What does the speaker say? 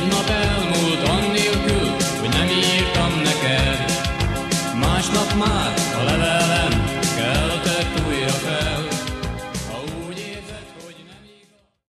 Egy nap elmúlt annélkül, hogy nem írtam neked. Másnap már a levelet